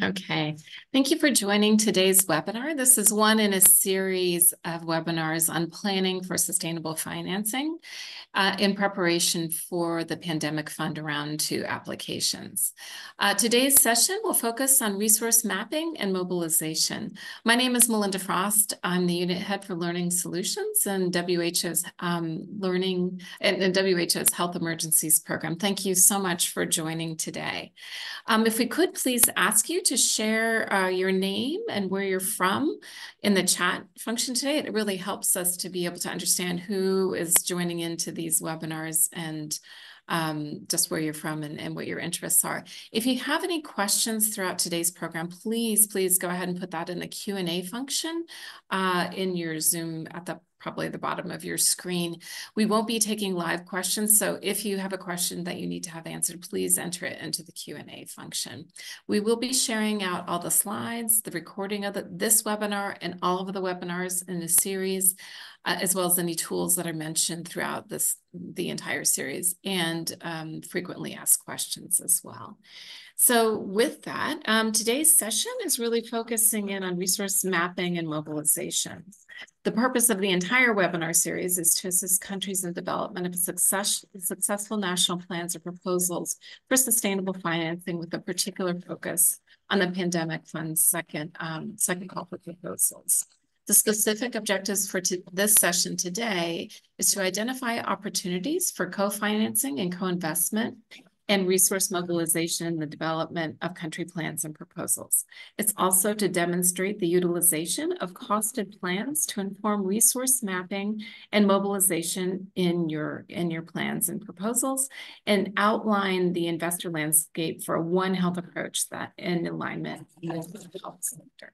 Okay, thank you for joining today's webinar. This is one in a series of webinars on planning for sustainable financing uh, in preparation for the Pandemic Fund Round 2 applications. Uh, today's session will focus on resource mapping and mobilization. My name is Melinda Frost. I'm the unit head for Learning Solutions and WHO's um, Learning and, and, WHO's Health Emergencies Program. Thank you so much for joining today. Um, if we could please ask you to share uh, your name and where you're from in the chat function today. It really helps us to be able to understand who is joining into these webinars and um, just where you're from and, and what your interests are. If you have any questions throughout today's program, please, please go ahead and put that in the Q&A function uh, in your Zoom at the probably the bottom of your screen. We won't be taking live questions, so if you have a question that you need to have answered, please enter it into the Q&A function. We will be sharing out all the slides, the recording of the, this webinar, and all of the webinars in the series, uh, as well as any tools that are mentioned throughout this the entire series, and um, frequently asked questions as well. So with that, um, today's session is really focusing in on resource mapping and mobilization. The purpose of the entire webinar series is to assist countries in the development of success, successful national plans or proposals for sustainable financing with a particular focus on the pandemic fund's second, um, second call for proposals. The specific objectives for this session today is to identify opportunities for co-financing and co-investment and resource mobilization in the development of country plans and proposals. It's also to demonstrate the utilization of costed plans to inform resource mapping and mobilization in your, in your plans and proposals and outline the investor landscape for a One Health approach that in alignment with the health sector.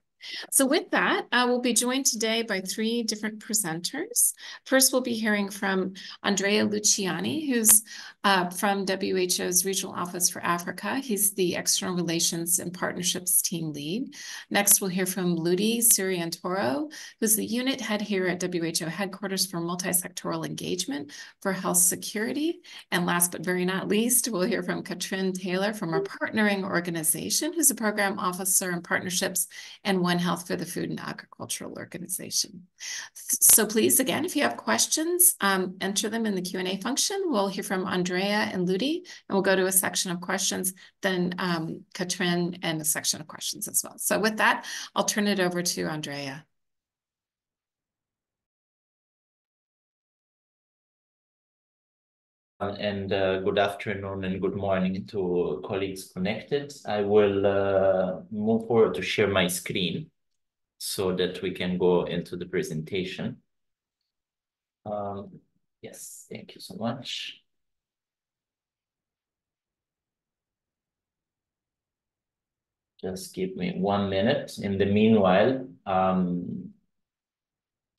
So with that, uh, we'll be joined today by three different presenters. First, we'll be hearing from Andrea Luciani, who's uh, from WHO's Regional Office for Africa. He's the External Relations and Partnerships Team Lead. Next, we'll hear from Ludi Suryantoro, who's the unit head here at WHO Headquarters for Multisectoral Engagement for Health Security. And last but very not least, we'll hear from Katrin Taylor from our partnering organization, who's a program officer in partnerships and one Health for the Food and Agricultural Organization. So please, again, if you have questions, um, enter them in the Q&A function. We'll hear from Andrea and Ludi, and we'll go to a section of questions, then um, Katrin and a section of questions as well. So with that, I'll turn it over to Andrea. And uh, good afternoon and good morning to colleagues connected. I will uh, move forward to share my screen so that we can go into the presentation. Um, yes, thank you so much. Just give me one minute. In the meanwhile, um,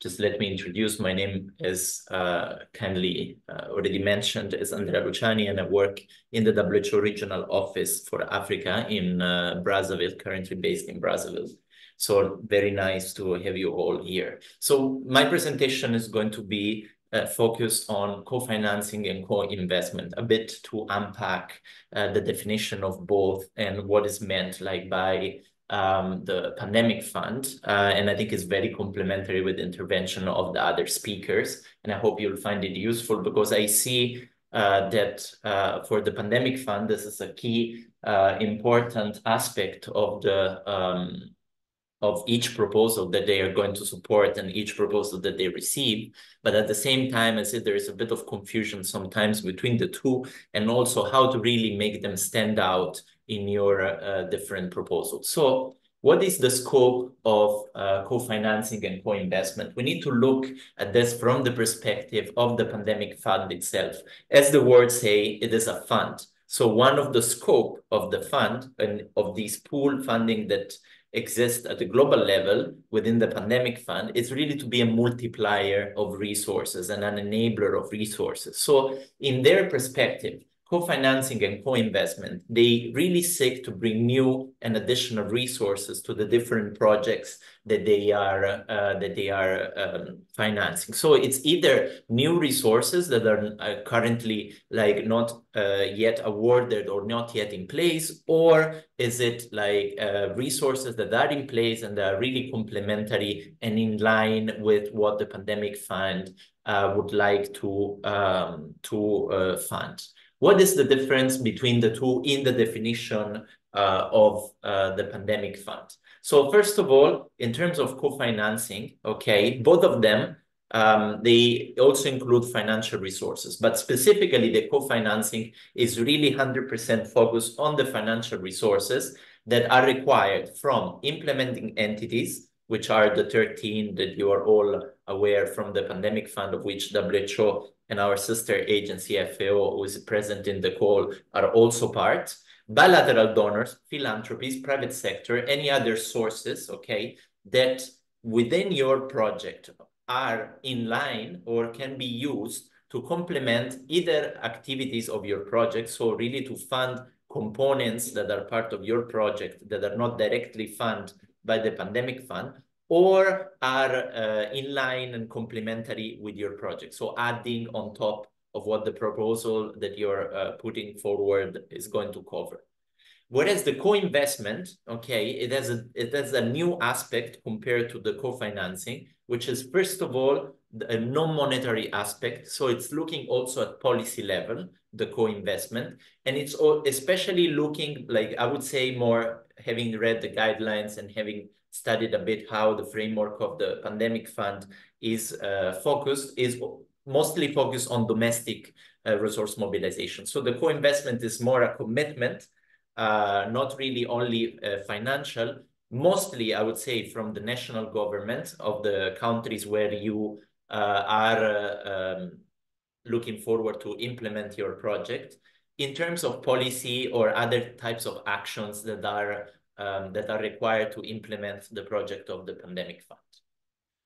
just let me introduce my name as uh, kindly uh, already mentioned is Andrea Luciani and I work in the WHO regional office for Africa in uh, Brazzaville, currently based in Brazzaville. So very nice to have you all here. So my presentation is going to be uh, focused on co-financing and co-investment, a bit to unpack uh, the definition of both and what is meant like by um, the pandemic fund. Uh, and I think it's very complementary with the intervention of the other speakers. And I hope you'll find it useful because I see uh, that uh, for the pandemic fund, this is a key uh, important aspect of the um, of each proposal that they are going to support and each proposal that they receive. But at the same time, I see there is a bit of confusion sometimes between the two and also how to really make them stand out in your uh, different proposals. So what is the scope of uh, co-financing and co-investment? We need to look at this from the perspective of the pandemic fund itself. As the words say, it is a fund. So one of the scope of the fund and of this pool funding that exist at the global level within the pandemic fund is really to be a multiplier of resources and an enabler of resources. So in their perspective, co-financing and co-investment, they really seek to bring new and additional resources to the different projects that they are uh, that they are um, financing. So it's either new resources that are uh, currently like not uh, yet awarded or not yet in place, or is it like uh, resources that are in place and are really complementary and in line with what the pandemic fund uh, would like to um, to uh, fund? What is the difference between the two in the definition uh, of uh, the pandemic fund? So first of all, in terms of co-financing, okay, both of them, um, they also include financial resources, but specifically the co-financing is really 100% focused on the financial resources that are required from implementing entities, which are the 13 that you are all aware from the pandemic fund of which WHO and our sister agency FAO, who is present in the call, are also part. Bilateral donors, philanthropies, private sector, any other sources, okay, that within your project are in line or can be used to complement either activities of your project, so really to fund components that are part of your project that are not directly funded by the pandemic fund, or are uh, in line and complementary with your project. So adding on top of what the proposal that you're uh, putting forward is going to cover. Whereas the co-investment, okay, it has a it has a new aspect compared to the co-financing, which is first of all a non-monetary aspect. So it's looking also at policy level, the co-investment, and it's all, especially looking like I would say more having read the guidelines and having studied a bit how the framework of the pandemic fund is uh, focused, is mostly focused on domestic uh, resource mobilization. So the co-investment is more a commitment, uh, not really only uh, financial, mostly I would say from the national government of the countries where you uh, are uh, um, looking forward to implement your project in terms of policy or other types of actions that are um, that are required to implement the project of the pandemic fund.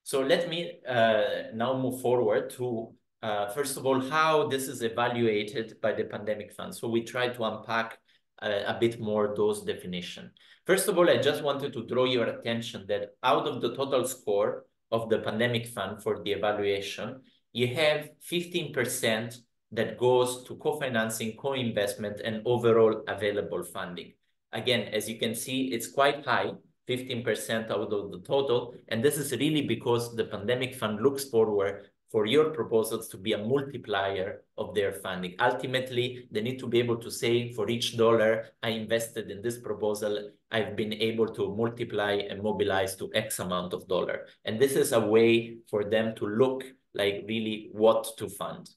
So let me uh, now move forward to, uh, first of all, how this is evaluated by the pandemic fund. So we try to unpack uh, a bit more those definition. First of all, I just wanted to draw your attention that out of the total score of the pandemic fund for the evaluation, you have 15% that goes to co-financing, co-investment, and overall available funding. Again, as you can see, it's quite high, 15% out of the total. And this is really because the pandemic fund looks forward for your proposals to be a multiplier of their funding. Ultimately, they need to be able to say for each dollar I invested in this proposal, I've been able to multiply and mobilize to X amount of dollar. And this is a way for them to look like really what to fund.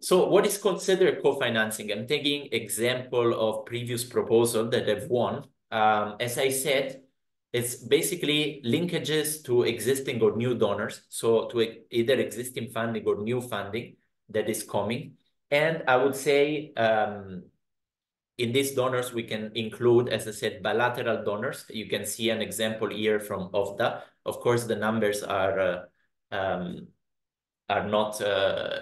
So what is considered co-financing? I'm taking example of previous proposal that I've won. Um, as I said, it's basically linkages to existing or new donors. So to either existing funding or new funding that is coming. And I would say um, in these donors, we can include, as I said, bilateral donors. You can see an example here from OFDA. Of course, the numbers are uh, um, are not uh,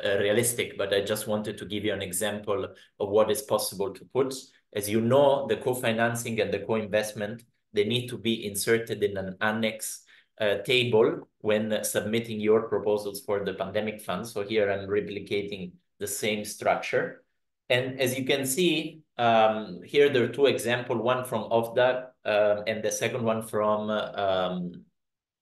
uh, realistic, but I just wanted to give you an example of what is possible to put. As you know, the co-financing and the co-investment, they need to be inserted in an annex uh, table when submitting your proposals for the pandemic fund. So here I'm replicating the same structure. And as you can see, um, here there are two examples, one from OFDA uh, and the second one from um,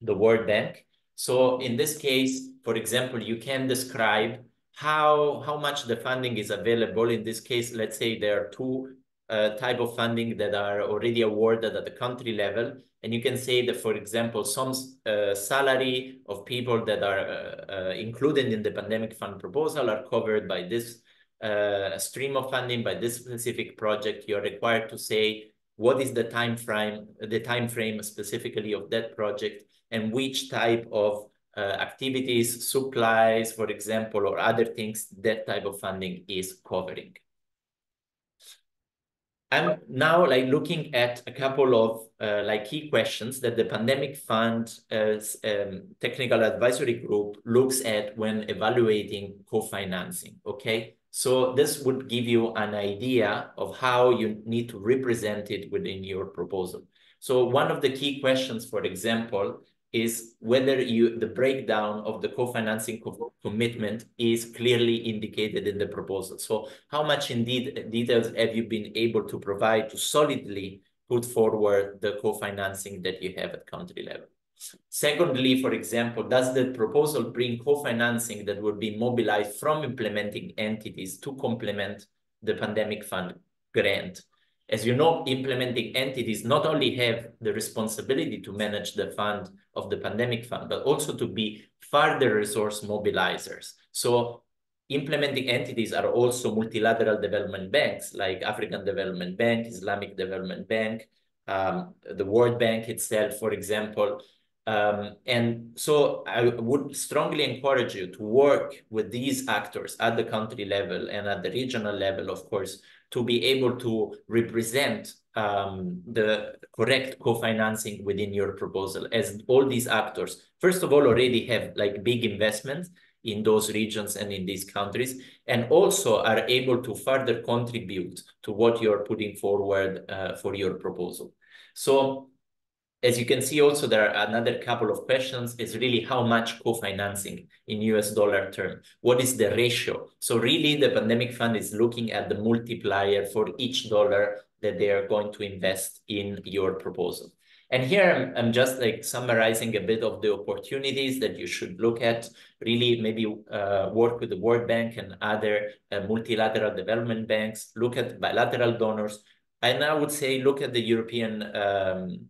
the World Bank. So in this case, for example, you can describe how, how much the funding is available. In this case, let's say there are two uh, type of funding that are already awarded at the country level. And you can say that, for example, some uh, salary of people that are uh, uh included in the pandemic fund proposal are covered by this uh, stream of funding, by this specific project. You're required to say what is the time frame, the time frame specifically of that project, and which type of uh, activities, supplies, for example, or other things that type of funding is covering. I'm now like looking at a couple of uh, like key questions that the pandemic fund as um, technical advisory group looks at when evaluating co-financing. Okay, So this would give you an idea of how you need to represent it within your proposal. So one of the key questions, for example, is whether you the breakdown of the co-financing co commitment is clearly indicated in the proposal. So how much indeed details have you been able to provide to solidly put forward the co-financing that you have at country level? Secondly, for example, does the proposal bring co-financing that would be mobilized from implementing entities to complement the pandemic fund grant? As you know, implementing entities not only have the responsibility to manage the fund of the pandemic fund, but also to be further resource mobilizers. So implementing entities are also multilateral development banks like African Development Bank, Islamic Development Bank, um, the World Bank itself, for example. Um, and so I would strongly encourage you to work with these actors at the country level and at the regional level, of course, to be able to represent um, the correct co-financing within your proposal as all these actors, first of all, already have like big investments in those regions and in these countries, and also are able to further contribute to what you're putting forward uh, for your proposal. So as you can see also, there are another couple of questions is really how much co-financing in US dollar term? What is the ratio? So really the pandemic fund is looking at the multiplier for each dollar that they are going to invest in your proposal. And here I'm, I'm just like summarizing a bit of the opportunities that you should look at, really maybe uh, work with the World Bank and other uh, multilateral development banks, look at bilateral donors, and I would say look at the European um,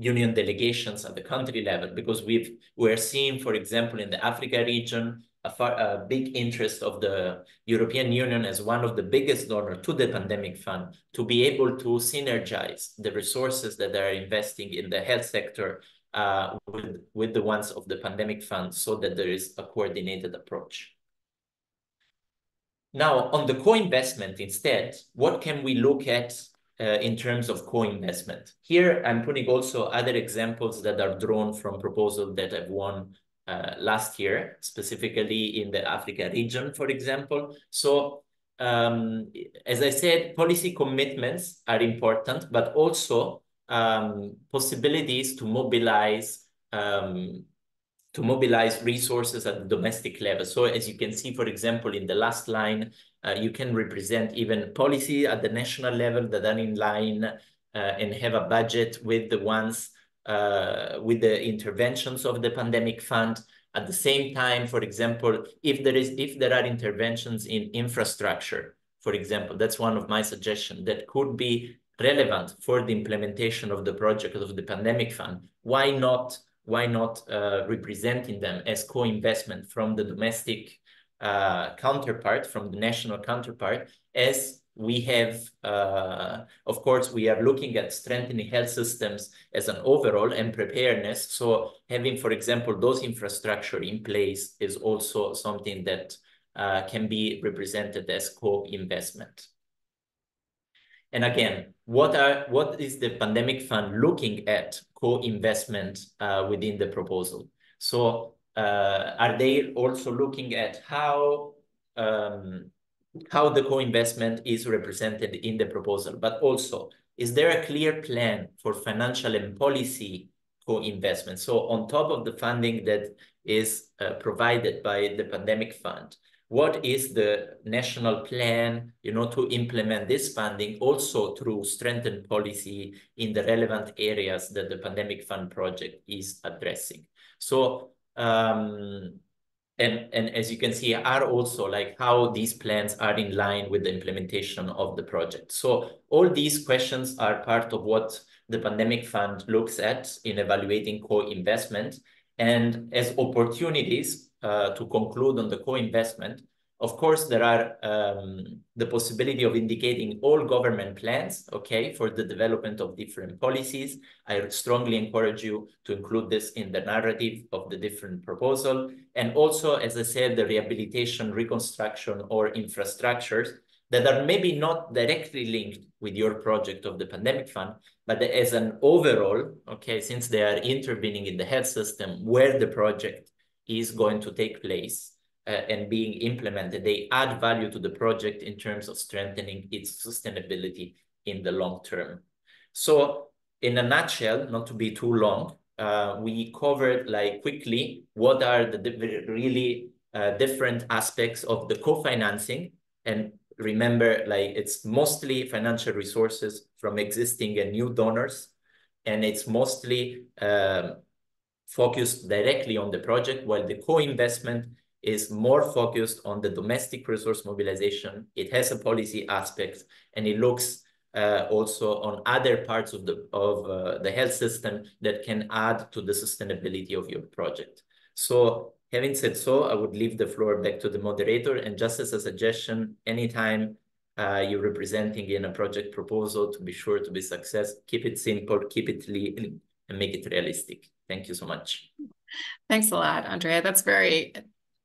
union delegations at the country level because we've we're seeing, for example, in the Africa region, a, far, a big interest of the European Union as one of the biggest donors to the pandemic fund to be able to synergize the resources that they're investing in the health sector uh, with, with the ones of the pandemic fund so that there is a coordinated approach. Now, on the co-investment instead, what can we look at uh, in terms of co-investment. Here, I'm putting also other examples that are drawn from proposals that I've won uh, last year, specifically in the Africa region, for example. So um, as I said, policy commitments are important, but also um, possibilities to mobilize um, to mobilize resources at the domestic level. So as you can see, for example, in the last line, uh, you can represent even policy at the national level that are in line uh, and have a budget with the ones uh, with the interventions of the pandemic fund. At the same time, for example, if there is if there are interventions in infrastructure, for example, that's one of my suggestions that could be relevant for the implementation of the project of the pandemic fund. Why not why not uh, representing them as co-investment from the domestic uh, counterpart, from the national counterpart, as we have, uh, of course, we are looking at strengthening health systems as an overall and preparedness. So having, for example, those infrastructure in place is also something that uh, can be represented as co-investment. And again, what are what is the pandemic fund looking at co-investment uh, within the proposal? So are they also looking at how um, how the co-investment is represented in the proposal, but also is there a clear plan for financial and policy co-investment? So on top of the funding that is uh, provided by the pandemic fund, what is the national plan, you know, to implement this funding also through strengthened policy in the relevant areas that the pandemic fund project is addressing. So, um, and, and as you can see, are also like how these plans are in line with the implementation of the project. So all these questions are part of what the pandemic fund looks at in evaluating co-investment and as opportunities uh, to conclude on the co-investment, of course, there are um, the possibility of indicating all government plans, okay, for the development of different policies. I strongly encourage you to include this in the narrative of the different proposal. And also, as I said, the rehabilitation, reconstruction, or infrastructures that are maybe not directly linked with your project of the pandemic fund, but as an overall, okay, since they are intervening in the health system where the project is going to take place, uh, and being implemented, they add value to the project in terms of strengthening its sustainability in the long term. So in a nutshell, not to be too long, uh, we covered like quickly what are the really uh, different aspects of the co-financing and remember like it's mostly financial resources from existing and new donors and it's mostly um, focused directly on the project while the co-investment is more focused on the domestic resource mobilization it has a policy aspect and it looks uh, also on other parts of the of uh, the health system that can add to the sustainability of your project so Having said so, I would leave the floor back to the moderator. And just as a suggestion, anytime uh, you're representing in a project proposal to be sure to be success, keep it simple, keep it lean, and make it realistic. Thank you so much. Thanks a lot, Andrea. That's very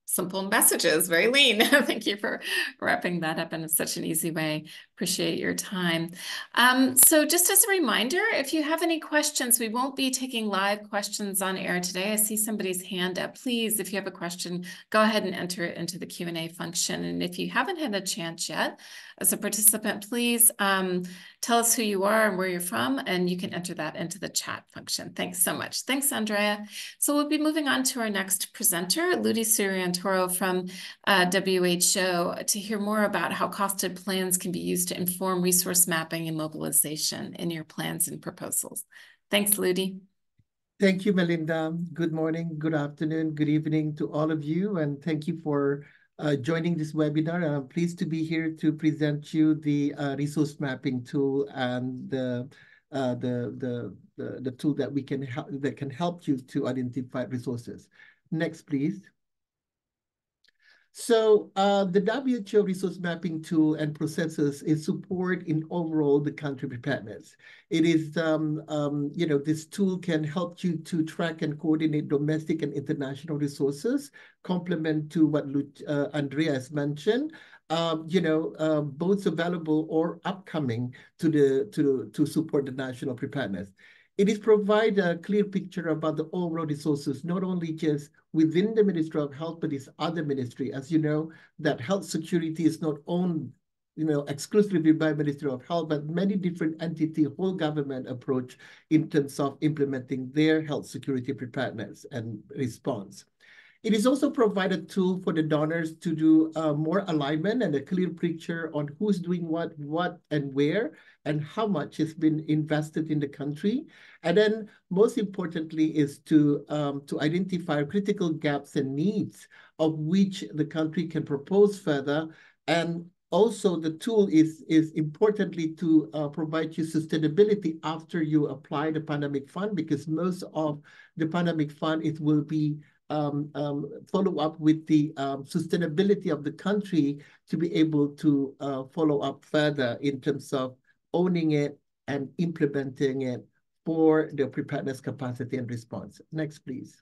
simple messages, very lean. Thank you for wrapping that up in such an easy way. Appreciate your time. Um, so just as a reminder, if you have any questions, we won't be taking live questions on air today. I see somebody's hand up. Please, if you have a question, go ahead and enter it into the Q&A function. And if you haven't had a chance yet, as a participant, please um, tell us who you are and where you're from, and you can enter that into the chat function. Thanks so much. Thanks, Andrea. So we'll be moving on to our next presenter, Ludi Suryantoro from uh, WHO, to hear more about how costed plans can be used to inform resource mapping and mobilization in your plans and proposals. Thanks, Ludi. Thank you, Melinda. Good morning, good afternoon, good evening to all of you, and thank you for uh, joining this webinar. I'm pleased to be here to present you the uh, resource mapping tool and the, uh, the, the, the, the, tool that we can help that can help you to identify resources. Next, please. So uh, the WHO resource mapping tool and processes is support in overall the country preparedness. It is, um, um, you know, this tool can help you to track and coordinate domestic and international resources, complement to what uh, Andrea has mentioned, um, you know, uh, both available or upcoming to the to to support the national preparedness. It is provide a clear picture about the overall resources, not only just within the Ministry of Health, but its other ministry. As you know, that health security is not owned you know, exclusively by Ministry of Health, but many different entity, whole government approach in terms of implementing their health security preparedness and response. It is also provide a tool for the donors to do uh, more alignment and a clear picture on who's doing what, what, and where, and how much has been invested in the country. And then most importantly is to, um, to identify critical gaps and needs of which the country can propose further. And also the tool is, is importantly to uh, provide you sustainability after you apply the pandemic fund because most of the pandemic fund, it will be um, um, follow up with the um, sustainability of the country to be able to uh, follow up further in terms of owning it and implementing it for the preparedness capacity and response. Next, please.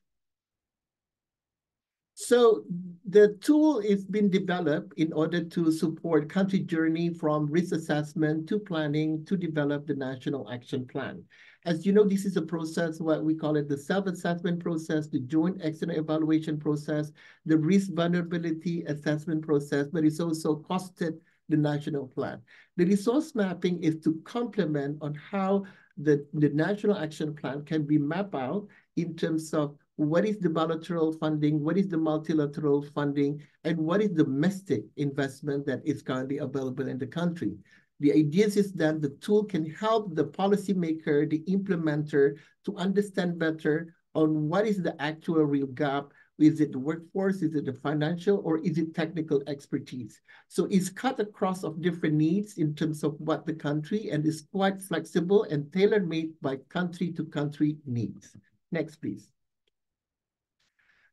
So the tool is being developed in order to support country journey from risk assessment to planning to develop the national action plan. As you know, this is a process, what we call it the self-assessment process, the joint external evaluation process, the risk vulnerability assessment process, but it's also costed the national plan. The resource mapping is to complement on how the, the national action plan can be mapped out in terms of what is the bilateral funding, what is the multilateral funding, and what is domestic investment that is currently available in the country. The idea is that the tool can help the policymaker, the implementer, to understand better on what is the actual real gap. Is it the workforce? Is it the financial? Or is it technical expertise? So it's cut across of different needs in terms of what the country and is quite flexible and tailor-made by country to country needs. Next, please.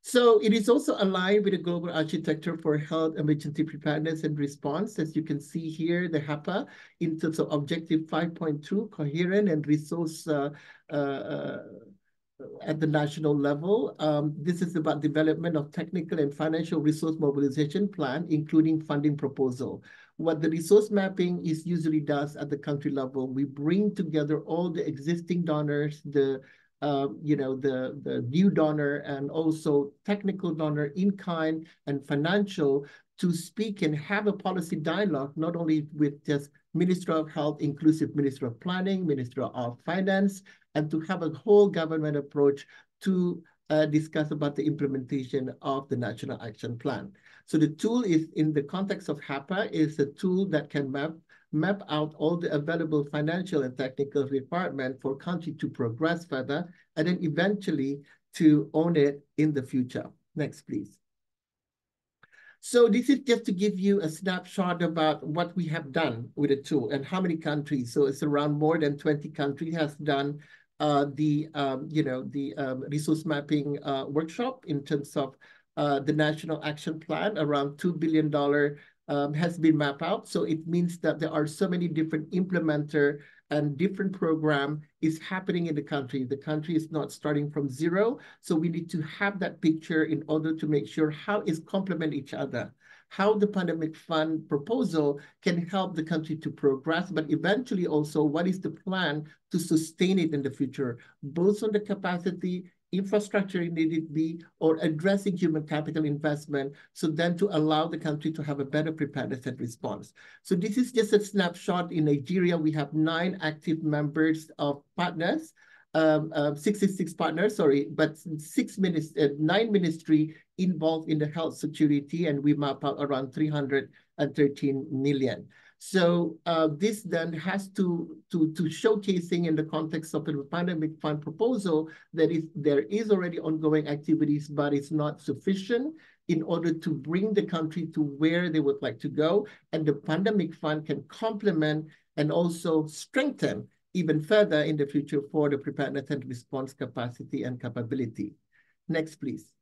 So it is also aligned with the global architecture for health emergency preparedness and response. As you can see here, the HEPR in terms of objective 5.2, coherent and resource uh, uh, at the national level. Um, this is about development of technical and financial resource mobilization plan, including funding proposal. What the resource mapping is usually does at the country level, we bring together all the existing donors, the uh, you know, the, the new donor and also technical donor in kind and financial to speak and have a policy dialogue, not only with just Minister of Health, inclusive Minister of Planning, Minister of Finance, and to have a whole government approach to uh, discuss about the implementation of the National Action Plan. So the tool is in the context of HEPR is a tool that can map map out all the available financial and technical requirement for country to progress further and then eventually to own it in the future. Next, please. So this is just to give you a snapshot about what we have done with the tool and how many countries. So it's around more than 20 countries has done uh, the, um, you know, the um, resource mapping uh, workshop in terms of uh, the National Action Plan, around $2 billion um, has been mapped out. So it means that there are so many different implementer and different program is happening in the country. The country is not starting from zero. So we need to have that picture in order to make sure how is complement each other how the pandemic fund proposal can help the country to progress, but eventually also what is the plan to sustain it in the future, both on the capacity infrastructure needed be or addressing human capital investment so then to allow the country to have a better preparedness and response. So this is just a snapshot. In Nigeria, we have nine active members of partners, um, uh, 66 partners, sorry, but six minist uh, nine ministry involved in the health security, and we map out around 313 million. So uh, this then has to, to, to showcasing in the context of the pandemic fund proposal that is, there is already ongoing activities, but it's not sufficient in order to bring the country to where they would like to go. And the pandemic fund can complement and also strengthen even further in the future for the preparedness and response capacity and capability. Next, please.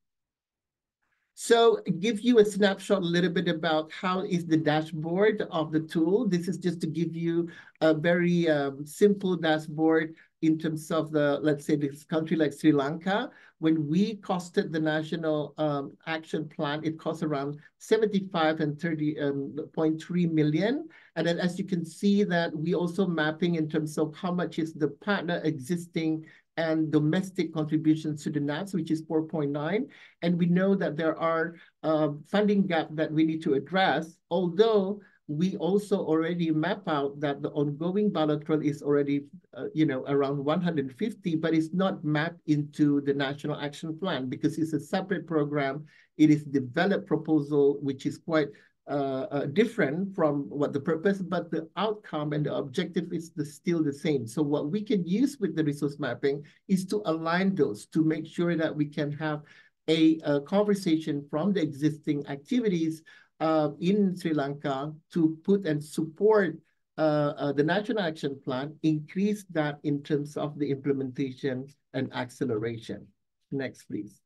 So give you a snapshot a little bit about how is the dashboard of the tool. This is just to give you a very um, simple dashboard in terms of the, let's say this country like Sri Lanka. When we costed the national um, action plan, it cost around 75 and 30.3 um, million. And then as you can see that we also mapping in terms of how much is the partner existing and domestic contributions to the NAS, which is 4.9. And we know that there are uh, funding gap that we need to address, although we also already map out that the ongoing bilateral is already, uh, you know, around 150, but it's not mapped into the National Action Plan because it's a separate program. It is developed proposal, which is quite uh, uh, different from what the purpose, but the outcome and the objective is the, still the same. So what we can use with the resource mapping is to align those to make sure that we can have a, a conversation from the existing activities uh, in Sri Lanka to put and support uh, uh, the National Action Plan, increase that in terms of the implementation and acceleration. Next, please.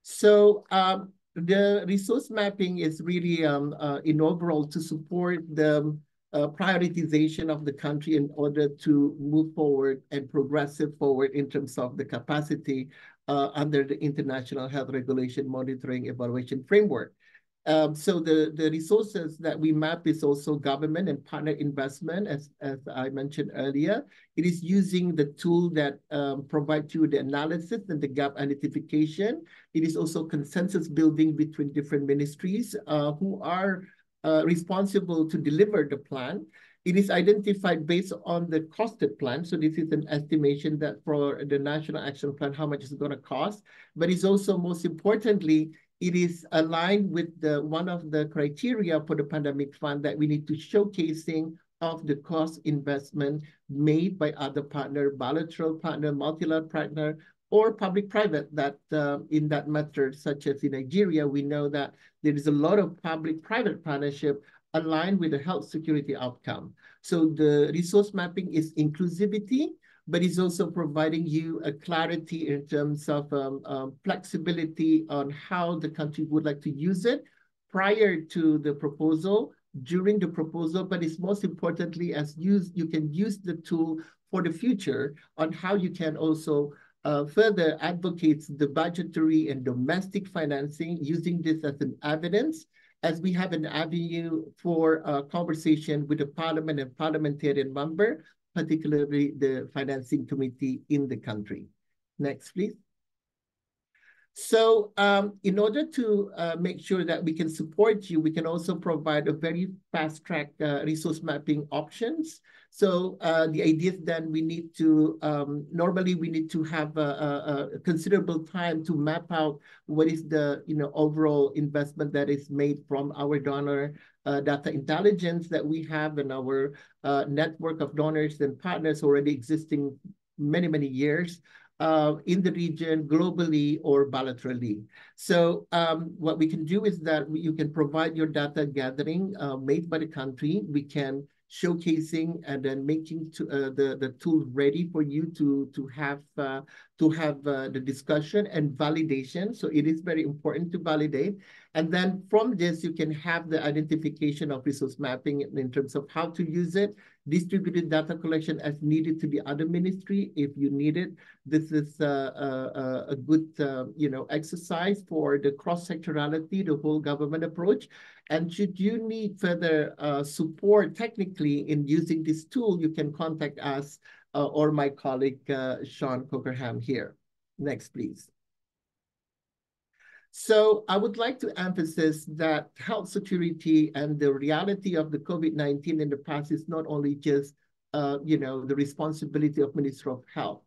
So um, the resource mapping is really um, uh, inaugural to support the uh, prioritization of the country in order to move forward and progressive forward in terms of the capacity uh, under the International Health Regulation Monitoring Evaluation Framework. Um, so the, the resources that we map is also government and partner investment, as, as I mentioned earlier. It is using the tool that um, provides you the analysis and the gap identification. It is also consensus building between different ministries uh, who are uh, responsible to deliver the plan. It is identified based on the costed plan. So this is an estimation that for the National Action Plan, how much is going to cost. But it's also most importantly, it is aligned with the one of the criteria for the pandemic fund that we need to showcasing of the cost investment made by other partner, bilateral partner, multilateral partner, or public-private that uh, in that matter, such as in Nigeria, we know that there is a lot of public-private partnership aligned with the health security outcome. So the resource mapping is inclusivity, but it's also providing you a clarity in terms of um, um, flexibility on how the country would like to use it prior to the proposal, during the proposal, but it's most importantly as use you can use the tool for the future on how you can also uh, further advocate the budgetary and domestic financing using this as an evidence as we have an avenue for a conversation with the parliament and parliamentarian member particularly the financing committee in the country. Next, please. So um, in order to uh, make sure that we can support you, we can also provide a very fast track uh, resource mapping options. So uh, the idea is then we need to, um, normally we need to have a, a, a, considerable time to map out what is the you know overall investment that is made from our donor uh, data intelligence that we have in our uh, network of donors and partners already existing many, many years uh, in the region, globally, or bilaterally. So um, what we can do is that you can provide your data gathering uh, made by the country. We can showcasing and then making to, uh, the the tool ready for you to to have uh, to have uh, the discussion and validation. So it is very important to validate. And then from this, you can have the identification of resource mapping in terms of how to use it, distributed data collection as needed to the other ministry if you need it. This is a, a, a good uh, you know, exercise for the cross-sectorality, the whole government approach. And should you need further uh, support technically in using this tool, you can contact us uh, or my colleague, uh, Sean Cockerham here. Next, please. So I would like to emphasize that health security and the reality of the COVID-19 in the past is not only just, uh, you know, the responsibility of Minister of Health.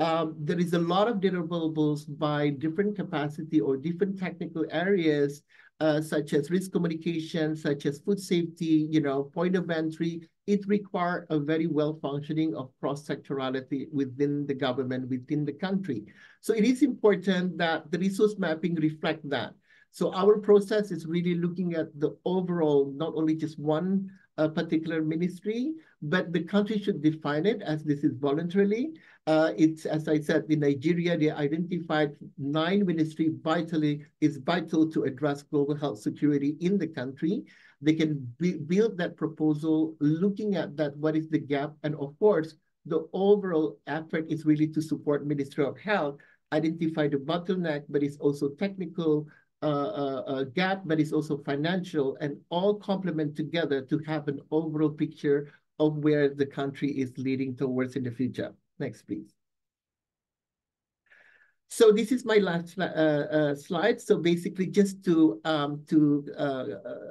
Um, there is a lot of deliverables by different capacity or different technical areas, uh, such as risk communication, such as food safety, you know, point of entry, it requires a very well functioning of cross-sectorality within the government, within the country. So it is important that the resource mapping reflect that. So our process is really looking at the overall, not only just one uh, particular ministry, but the country should define it as this is voluntarily. Uh, it's, as I said, in Nigeria, they identified nine ministry vitally is vital to address global health security in the country they can build that proposal looking at that, what is the gap? And of course, the overall effort is really to support Ministry of Health, identify the bottleneck, but it's also technical uh, uh, uh, gap, but it's also financial, and all complement together to have an overall picture of where the country is leading towards in the future. Next, please. So this is my last uh, uh, slide. So basically, just to um, to uh,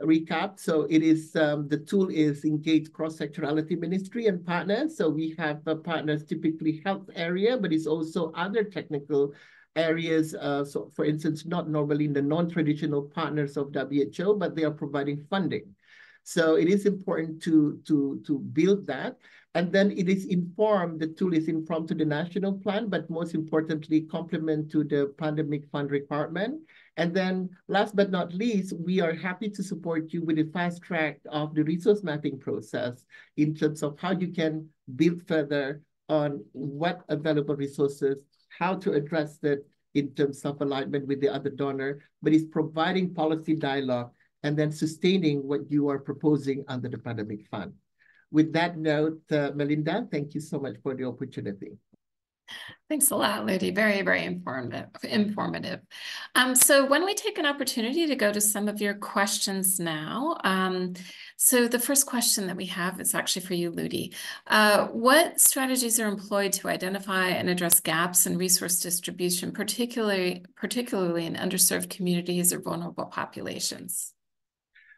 recap, so it is um, the tool is engage cross sectorality ministry and partners. So we have uh, partners typically health area, but it's also other technical areas. Uh, so for instance, not normally in the non-traditional partners of WHO, but they are providing funding. So it is important to to to build that. And then it is informed, the tool is informed to the national plan, but most importantly, complement to the pandemic fund requirement. And then last but not least, we are happy to support you with the fast track of the resource mapping process in terms of how you can build further on what available resources, how to address that in terms of alignment with the other donor, but it's providing policy dialogue and then sustaining what you are proposing under the pandemic fund with that note, uh, Melinda, thank you so much for the opportunity. Thanks a lot, Ludi. Very, very informative. Informative. Um, so when we take an opportunity to go to some of your questions now, um, so the first question that we have is actually for you, Ludi. Uh, what strategies are employed to identify and address gaps in resource distribution, particularly particularly in underserved communities or vulnerable populations?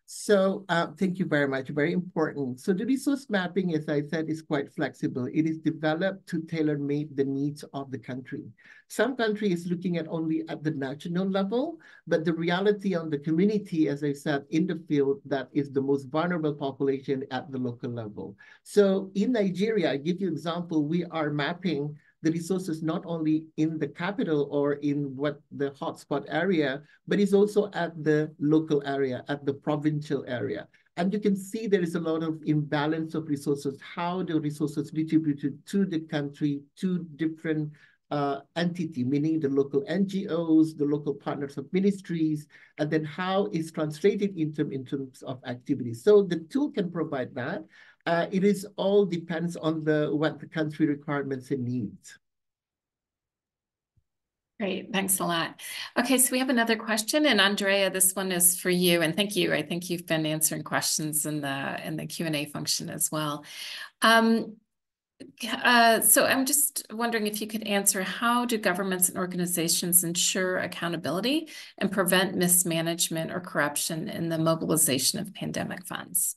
So uh, thank you very much. Very important. So the resource mapping, as I said, is quite flexible. It is developed to tailor-made the needs of the country. Some country is looking at only at the national level, but the reality on the community, as I said, in the field, that is the most vulnerable population at the local level. So in Nigeria, I give you example, we are mapping the resources not only in the capital or in what the hotspot area, but it's also at the local area, at the provincial area. And you can see there is a lot of imbalance of resources, how the resources distributed to the country, to different uh, entity, meaning the local NGOs, the local partners of ministries, and then how it's translated into in terms of activities. So the tool can provide that. Uh, it is all depends on the what the country requirements and needs. Great, thanks a lot. Okay, so we have another question, and Andrea, this one is for you, and thank you. I think you've been answering questions in the in the Q and A function as well. Um, Uh, so I'm just wondering if you could answer, how do governments and organizations ensure accountability and prevent mismanagement or corruption in the mobilization of pandemic funds?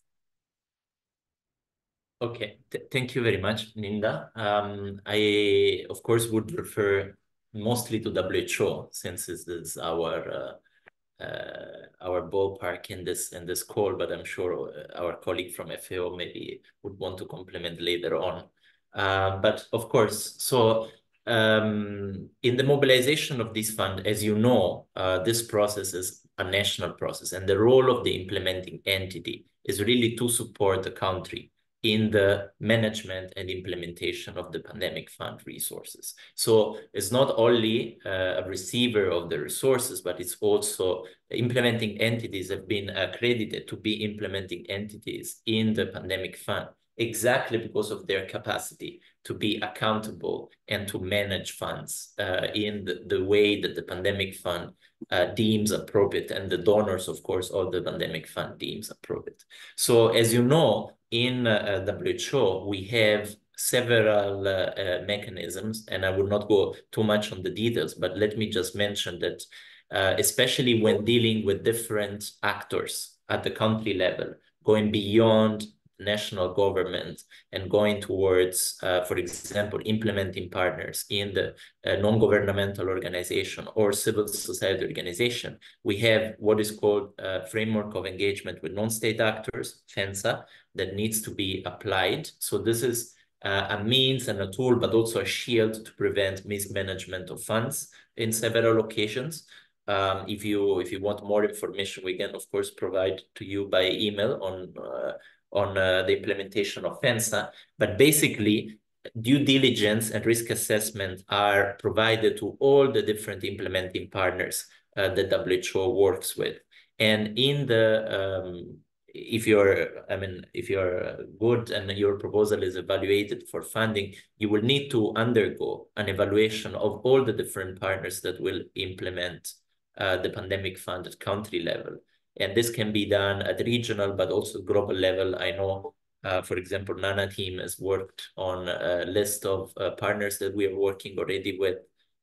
Okay, Th thank you very much, Linda. Um, I, of course, would refer mostly to WHO since this is our uh, uh, our ballpark in this in this call, but I'm sure uh, our colleague from FAO maybe would want to complement later on. Uh, but of course, so um, in the mobilization of this fund, as you know, uh, this process is a national process, and the role of the implementing entity is really to support the country in the management and implementation of the pandemic fund resources. So it's not only uh, a receiver of the resources, but it's also implementing entities have been accredited to be implementing entities in the pandemic fund exactly because of their capacity to be accountable and to manage funds uh, in the, the way that the pandemic fund uh, deems appropriate and the donors, of course, of the pandemic fund deems appropriate. So as you know, in uh, WHO, we have several uh, uh, mechanisms, and I will not go too much on the details, but let me just mention that especially when dealing with different actors at the country level, going beyond national government and going towards, uh, for example, implementing partners in the uh, non-governmental organization or civil society organization, we have what is called a framework of engagement with non-state actors, FENSA, that needs to be applied. So this is uh, a means and a tool, but also a shield to prevent mismanagement of funds in several occasions. Um, if you if you want more information, we can of course provide to you by email on uh, on uh, the implementation of FENSA. But basically, due diligence and risk assessment are provided to all the different implementing partners uh, that WHO works with. And in the um, if you're, I mean, if you're good and your proposal is evaluated for funding, you will need to undergo an evaluation of all the different partners that will implement uh, the pandemic fund at country level. And this can be done at regional, but also global level. I know, uh, for example, Nana team has worked on a list of uh, partners that we are working already with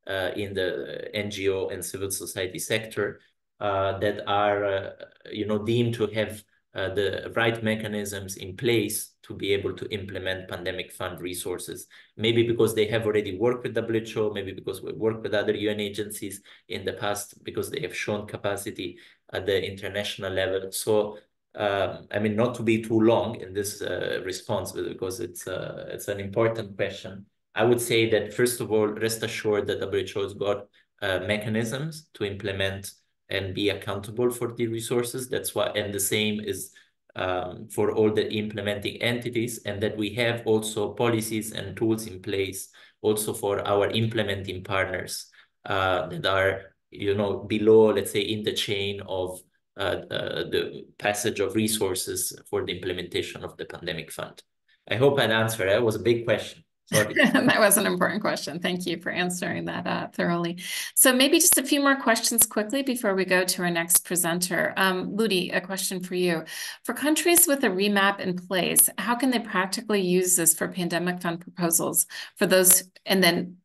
uh, in the NGO and civil society sector uh, that are, uh, you know, deemed to have uh, the right mechanisms in place to be able to implement pandemic fund resources. Maybe because they have already worked with WHO, maybe because we worked with other UN agencies in the past because they have shown capacity at the international level. So, um, I mean, not to be too long in this uh, response because it's, uh, it's an important question. I would say that, first of all, rest assured that WHO has got uh, mechanisms to implement and be accountable for the resources. That's why, and the same is um, for all the implementing entities, and that we have also policies and tools in place also for our implementing partners uh, that are, you know, below, let's say, in the chain of uh, uh, the passage of resources for the implementation of the pandemic fund. I hope I answered. That was a big question. that was an important question. Thank you for answering that uh, thoroughly. So maybe just a few more questions quickly before we go to our next presenter. Um, Ludi, a question for you. For countries with a remap in place, how can they practically use this for pandemic fund proposals for those, and then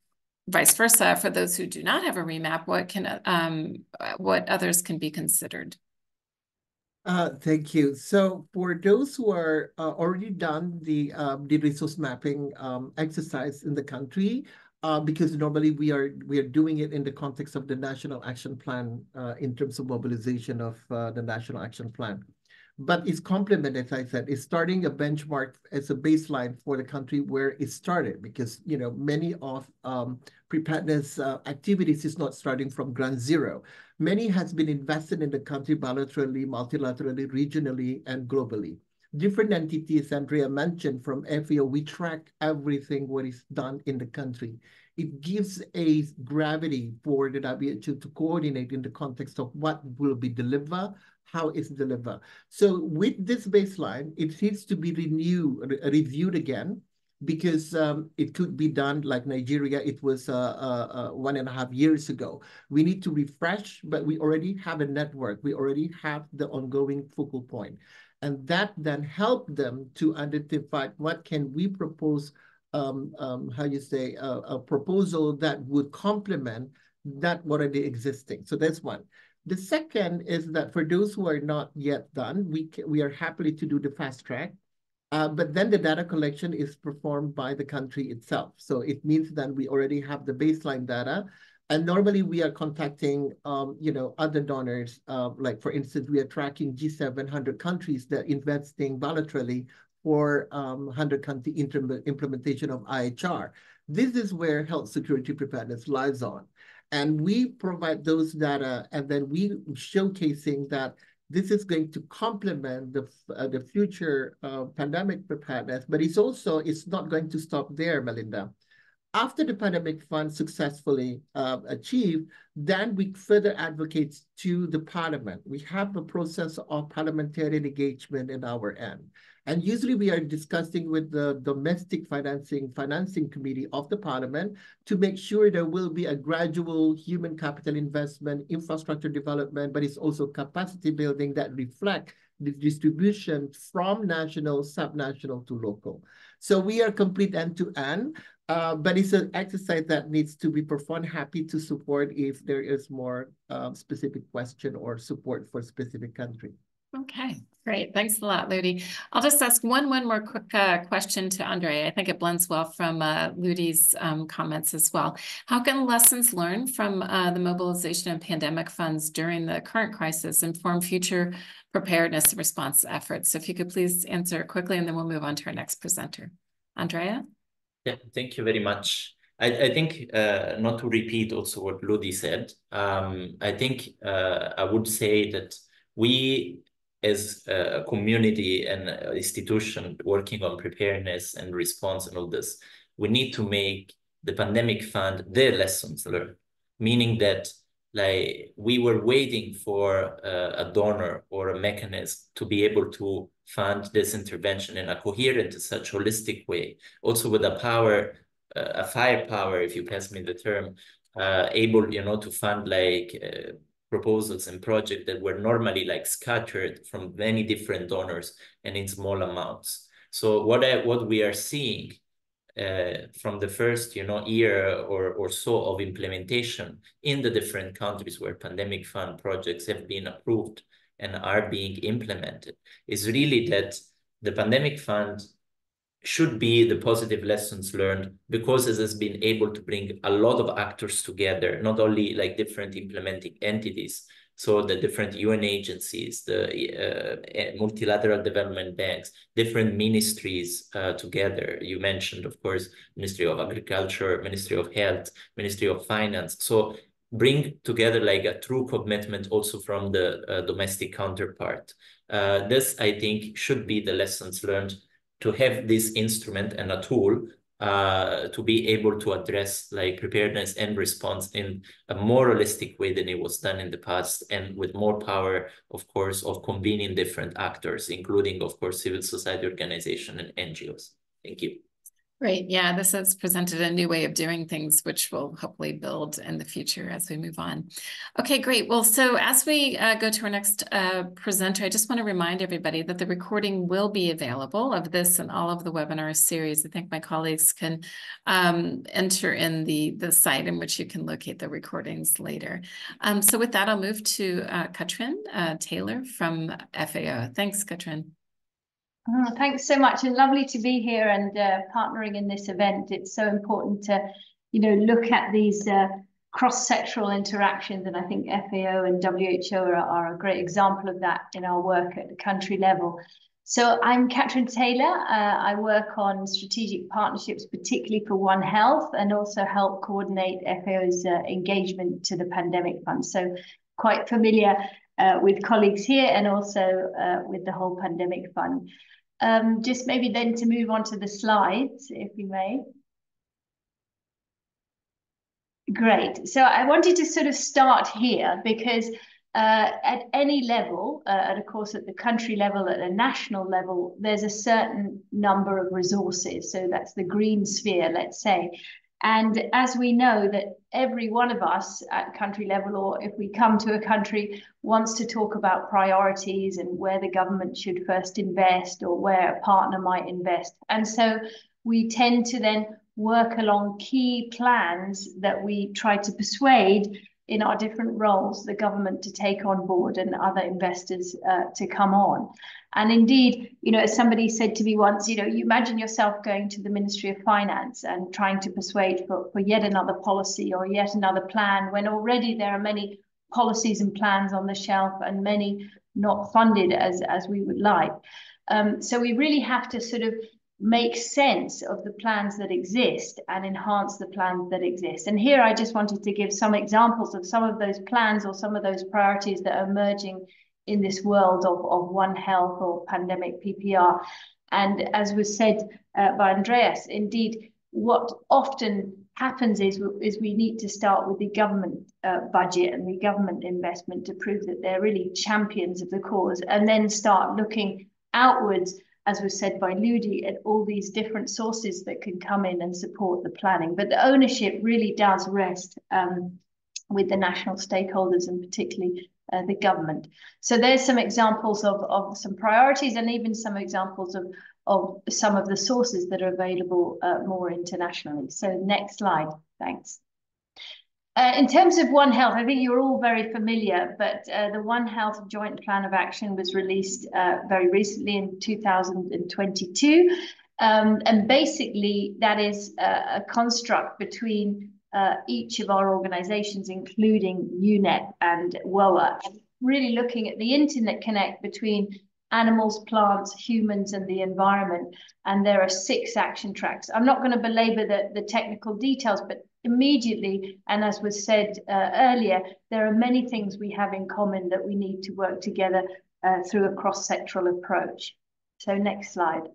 vice versa, for those who do not have a remap, what can um, what others can be considered? Uh, thank you. So for those who are uh, already done the um, the resource mapping um, exercise in the country, uh, because normally we are we are doing it in the context of the national action plan uh, in terms of mobilization of uh, the national action plan. But it's complemented, as I said, it's starting a benchmark as a baseline for the country where it started, because you know many of um, preparedness uh, activities is not starting from ground zero. Many has been invested in the country bilaterally, multilaterally, regionally, and globally. Different entities, Andrea mentioned from FAO, we track everything what is done in the country. It gives a gravity for the WHO to coordinate in the context of what will be delivered, how it's delivered. So with this baseline, it needs to be renewed, reviewed again because um, it could be done like Nigeria, it was uh, uh, uh, one and a half years ago. We need to refresh, but we already have a network. We already have the ongoing focal point. And that then helped them to identify what can we propose um, um, how you say, a, a proposal that would complement that already existing. So that's one. The second is that for those who are not yet done, we, we are happily to do the fast track. Uh, but then the data collection is performed by the country itself. So it means that we already have the baseline data. And normally we are contacting, um, you know, other donors. Uh, like for instance, we are tracking G700 countries that investing bilaterally for um, 100 country implementation of IHR. This is where health security preparedness lies on. And we provide those data and then we showcasing that this is going to complement the, uh, the future uh, pandemic preparedness, but it's also, it's not going to stop there, Melinda. After the pandemic fund successfully uh, achieved, then we further advocate to the parliament. We have a process of parliamentary engagement in our end. And usually we are discussing with the domestic financing financing committee of the parliament to make sure there will be a gradual human capital investment, infrastructure development, but it's also capacity building that reflect the distribution from national, subnational to local. So we are complete end to end, uh, but it's an exercise that needs to be performed. Happy to support if there is more uh, specific question or support for specific country. Okay, great. Thanks a lot, Ludi. I'll just ask one one more quick uh, question to Andre. I think it blends well from uh, Ludi's um, comments as well. How can lessons learned from uh, the mobilization of pandemic funds during the current crisis inform future preparedness and response efforts? So if you could please answer quickly, and then we'll move on to our next presenter. Andrea? Yeah, thank you very much. I, I think, uh, not to repeat also what Ludi said, um, I think uh, I would say that we as a community and institution working on preparedness and response and all this, we need to make the pandemic fund their lessons learned, meaning that like we were waiting for uh, a donor or a mechanism to be able to fund this intervention in a coherent, such holistic way, also with a power, uh, a firepower, if you pass me the term, uh, able, you know, to fund like uh, proposals and projects that were normally like scattered from many different donors and in small amounts. So what I, what we are seeing uh, from the first you know year or, or so of implementation in the different countries where pandemic fund projects have been approved and are being implemented is really that the pandemic fund should be the positive lessons learned because it has been able to bring a lot of actors together, not only like different implementing entities, so the different UN agencies, the uh, multilateral development banks, different ministries uh, together. You mentioned, of course, Ministry of Agriculture, Ministry of Health, Ministry of Finance. So bring together like a true commitment also from the uh, domestic counterpart. Uh, this, I think, should be the lessons learned to have this instrument and a tool uh, to be able to address like preparedness and response in a more holistic way than it was done in the past and with more power, of course, of convening different actors, including, of course, civil society organization and NGOs. Thank you. Great. Yeah, this has presented a new way of doing things, which will hopefully build in the future as we move on. Okay, great. Well, so as we uh, go to our next uh, presenter, I just want to remind everybody that the recording will be available of this and all of the webinar series. I think my colleagues can um, enter in the, the site in which you can locate the recordings later. Um, so with that, I'll move to uh, Katrin uh, Taylor from FAO. Thanks, Katrin. Oh, thanks so much and lovely to be here and uh, partnering in this event. It's so important to, you know, look at these uh, cross-sectoral interactions and I think FAO and WHO are, are, a great example of that in our work at the country level. So I'm Katrin Taylor. Uh, I work on strategic partnerships, particularly for One Health, and also help coordinate FAO's uh, engagement to the pandemic fund. So quite familiar uh, with colleagues here and also uh, with the whole pandemic fund. Um, just maybe then to move on to the slides, if we may. Great. So I wanted to sort of start here because uh, at any level, uh, and of course at the country level, at a national level, there's a certain number of resources. So that's the green sphere, let's say. And as we know that every one of us at country level, or if we come to a country, wants to talk about priorities and where the government should first invest or where a partner might invest. And so we tend to then work along key plans that we try to persuade in our different roles the government to take on board and other investors uh, to come on. And indeed, you know, as somebody said to me once, you know, you imagine yourself going to the Ministry of Finance and trying to persuade for, for yet another policy or yet another plan when already there are many policies and plans on the shelf and many not funded as, as we would like. Um, so we really have to sort of make sense of the plans that exist and enhance the plans that exist. And here I just wanted to give some examples of some of those plans or some of those priorities that are emerging in this world of, of One Health or pandemic PPR. And as was said uh, by Andreas, indeed, what often happens is, is we need to start with the government uh, budget and the government investment to prove that they're really champions of the cause and then start looking outwards as was said by Ludi, at all these different sources that can come in and support the planning. But the ownership really does rest um, with the national stakeholders and particularly uh, the government. So there's some examples of, of some priorities and even some examples of, of some of the sources that are available uh, more internationally. So next slide, thanks. Uh, in terms of One Health, I think you're all very familiar, but uh, the One Health Joint Plan of Action was released uh, very recently in 2022. Um, and basically, that is a, a construct between uh, each of our organizations, including UNEP and WOAH, really looking at the internet connect between animals, plants, humans, and the environment. And there are six action tracks. I'm not going to belabor the, the technical details, but immediately, and as was said uh, earlier, there are many things we have in common that we need to work together uh, through a cross-sectoral approach. So next slide.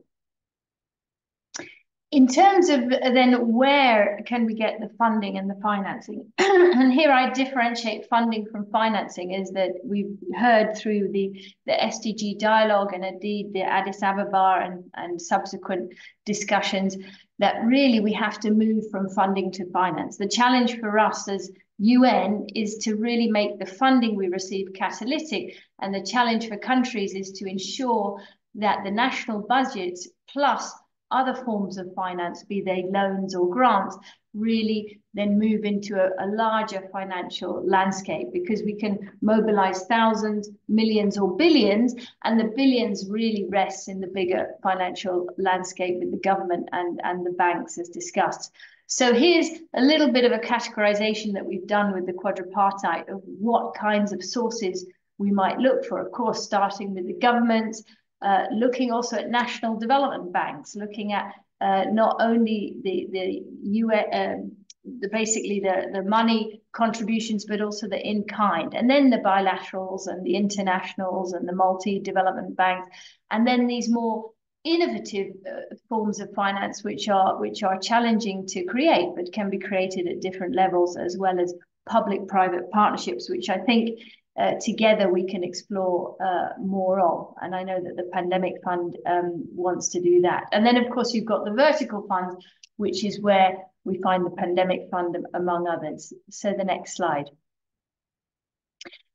In terms of then where can we get the funding and the financing? and here I differentiate funding from financing is that we've heard through the, the SDG dialogue and indeed the Addis Ababa and, and subsequent discussions that really we have to move from funding to finance. The challenge for us as UN is to really make the funding we receive catalytic. And the challenge for countries is to ensure that the national budgets plus other forms of finance, be they loans or grants, really then move into a, a, larger financial landscape because we can mobilize thousands, millions, or billions, and the billions really rests in the bigger financial landscape with the government and, and the banks as discussed. So here's a little bit of a categorization that we've done with the quadripartite of what kinds of sources we might look for. Of course, starting with the governments, uh, looking also at national development banks, looking at uh, not only the the um, the basically the the money contributions, but also the in kind, and then the bilaterals and the internationals and the multi development banks, and then these more innovative uh, forms of finance which are which are challenging to create but can be created at different levels as well as public private partnerships which i think uh, together we can explore uh, more of. And I know that the Pandemic Fund um, wants to do that. And then, of course, you've got the vertical fund, which is where we find the Pandemic Fund, among others. So the next slide.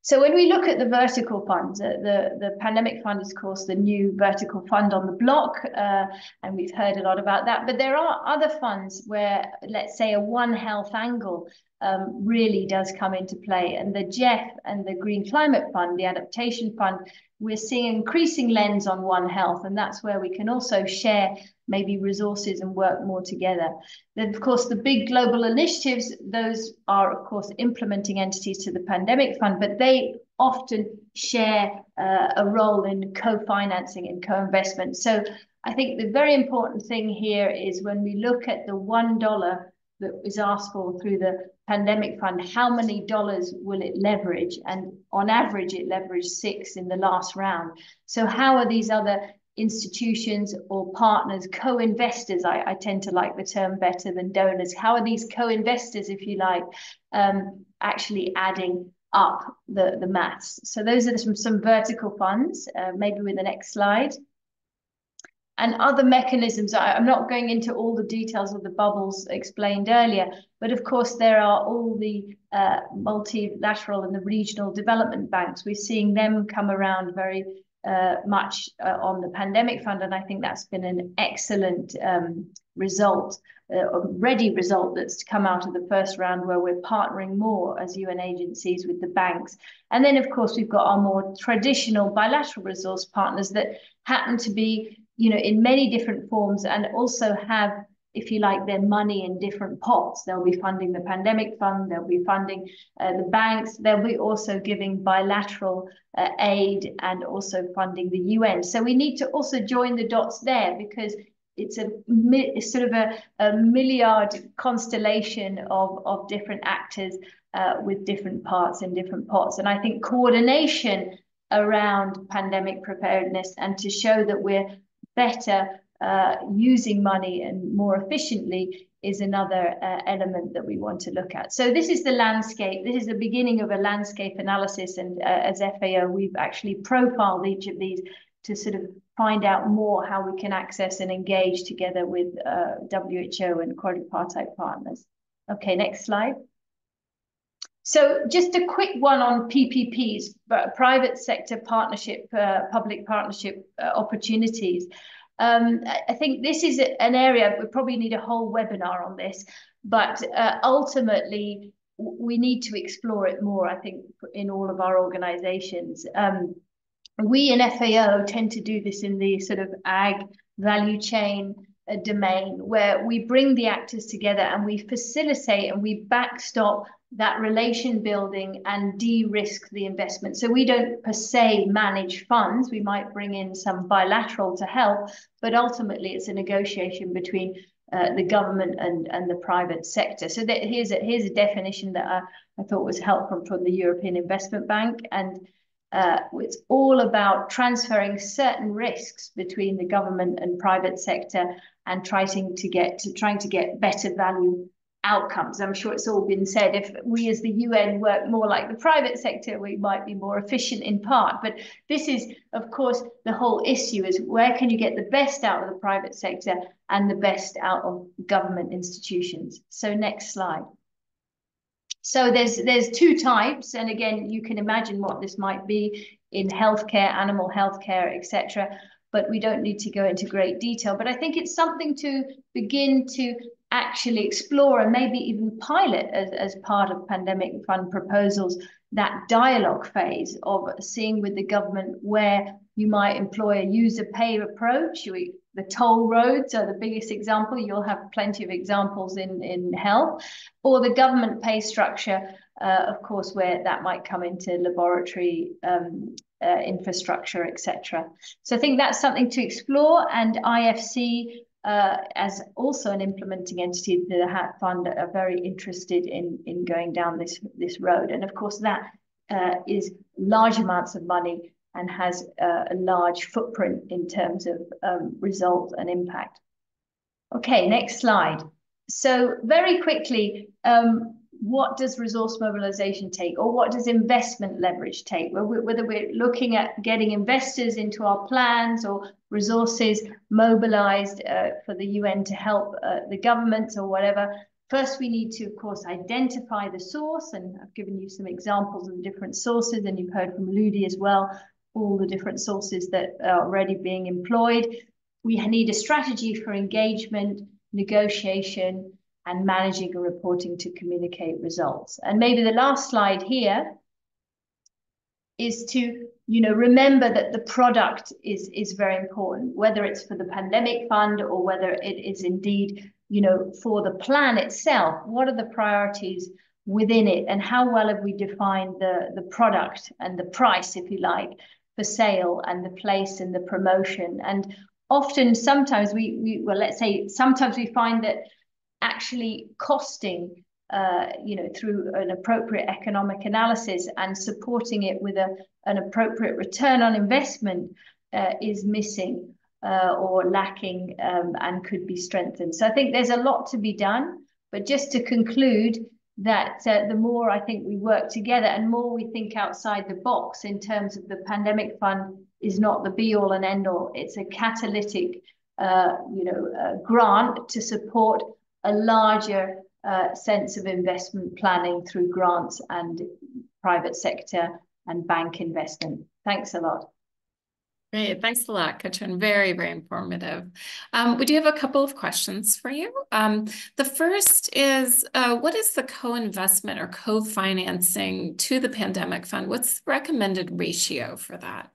So when we look at the vertical funds, uh, the, the pandemic fund is, of course, the new vertical fund on the block, uh, and we've heard a lot about that. But there are other funds where, let's say, a One Health angle um, really does come into play. And the GEF and the Green Climate Fund, the Adaptation Fund, we're seeing increasing lens on One Health, and that's where we can also share maybe resources and work more together. Then, of course, the big global initiatives, those are, of course, implementing entities to the Pandemic Fund, but they often share uh, a role in co-financing and co-investment. So I think the very important thing here is when we look at the $1 that is asked for through the pandemic fund, how many dollars will it leverage? And on average, it leveraged six in the last round. So how are these other institutions or partners, co-investors, I, I, tend to like the term better than donors. How are these co-investors, if you like, um, actually adding up the, the maths? So those are some, some vertical funds, uh, maybe with the next slide. And other mechanisms, I, I'm not going into all the details of the bubbles explained earlier, but of course there are all the uh, multilateral and the regional development banks. We're seeing them come around very uh, much uh, on the pandemic fund, and I think that's been an excellent um, result, uh, ready result that's come out of the first round where we're partnering more as UN agencies with the banks. And then, of course, we've got our more traditional bilateral resource partners that happen to be, you know, in many different forms and also have if you like, their money in different pots. They'll be funding the pandemic fund, they'll be funding uh, the banks, they'll be also giving bilateral uh, aid and also funding the UN. So we need to also join the dots there because it's a sort of a, a milliard constellation of, of different actors uh, with different parts and different pots. And I think coordination around pandemic preparedness and to show that we're better uh, using money and more efficiently is another uh, element that we want to look at. So this is the landscape. This is the beginning of a landscape analysis. And uh, as FAO, we've actually profiled each of these to sort of find out more how we can access and engage together with uh, WHO and quadripartite partners. Okay, next slide. So just a quick one on PPPs, private sector partnership, uh, public partnership uh, opportunities. Um, I think this is an area we probably need a whole webinar on this, but uh, ultimately we need to explore it more, I think, in all of our organizations. Um, we in FAO tend to do this in the sort of ag value chain uh, domain where we bring the actors together and we facilitate and we backstop that relation building and de-risk the investment. So we don't per se manage funds. We might bring in some bilateral to help, but ultimately it's a negotiation between uh, the government and, and the private sector. So that here's a here's a definition that I, I thought was helpful from the European Investment Bank. And uh, it's all about transferring certain risks between the government and private sector and trying to get to trying to get better value outcomes. I'm sure it's all been said. If we as the UN work more like the private sector, we might be more efficient in part. But this is, of course, the whole issue is where can you get the best out of the private sector and the best out of government institutions. So next slide. So there's there's two types, and again, you can imagine what this might be in healthcare, animal healthcare, etc. But we don't need to go into great detail. But I think it's something to begin to actually explore and maybe even pilot as, as part of pandemic fund proposals that dialogue phase of seeing with the government where you might employ a user pay approach. You, the toll roads are the biggest example. You'll have plenty of examples in, in health, or the government pay structure, uh, of course, where that might come into laboratory um, uh, infrastructure, etc. So I think that's something to explore. And IFC uh, as also an implementing entity, the Hat Fund are very interested in, in going down this, this road. And of course, that uh, is large amounts of money and has a large footprint in terms of um, result and impact. Okay, next slide. So very quickly, um, what does resource mobilization take or what does investment leverage take whether we're looking at getting investors into our plans or resources mobilized uh, for the UN to help uh, the governments or whatever first we need to of course identify the source and I've given you some examples of the different sources and you've heard from Ludi as well all the different sources that are already being employed we need a strategy for engagement negotiation and managing and reporting to communicate results. And maybe the last slide here is to you know remember that the product is is very important whether it's for the pandemic fund or whether it is indeed you know for the plan itself what are the priorities within it and how well have we defined the the product and the price if you like for sale and the place and the promotion and often sometimes we we well let's say sometimes we find that actually costing, uh, you know, through an appropriate economic analysis and supporting it with a, an appropriate return on investment uh, is missing uh, or lacking um, and could be strengthened. So I think there's a lot to be done. But just to conclude, that uh, the more I think we work together and more we think outside the box in terms of the pandemic fund is not the be all and end all. It's a catalytic, uh, you know, uh, grant to support a larger uh, sense of investment planning through grants and private sector and bank investment. Thanks a lot. Great. Thanks a lot, Katrin. Very, very informative. Um, we do have a couple of questions for you. Um, the first is, uh, what is the co-investment or co-financing to the pandemic fund? What's the recommended ratio for that?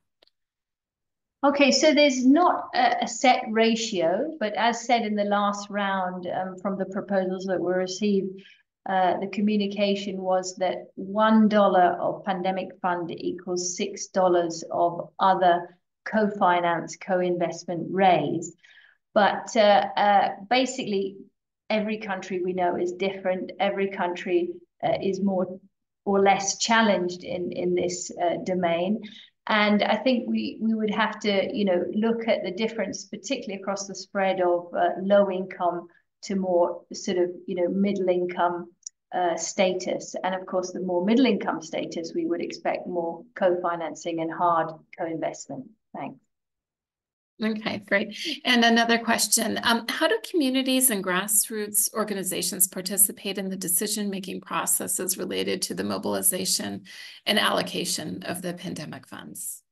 Okay, so there's not a, a set ratio, but as said in the last round um, from the proposals that were received, uh, the communication was that $1 of pandemic fund equals $6 of other co-finance, co-investment raised. But uh, uh, basically, every country we know is different. Every country uh, is more or less challenged in, in this uh, domain. And I think we, we would have to, you know, look at the difference, particularly across the spread of uh, low income to more sort of, you know, middle income uh, status. And of course, the more middle income status, we would expect more co-financing and hard co-investment. Thanks. Okay, great. And another question, um, how do communities and grassroots organizations participate in the decision-making processes related to the mobilization and allocation of the pandemic funds?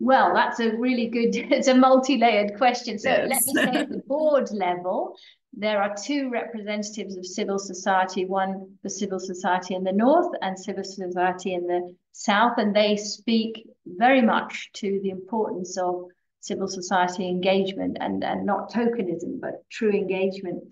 Well, that's a really good, it's a multi-layered question. So Yes. let me say at the board level, there are two representatives of civil society, one for civil society in the north and civil society in the south, and they speak very much to the importance of civil society engagement and, and not tokenism, but true engagement.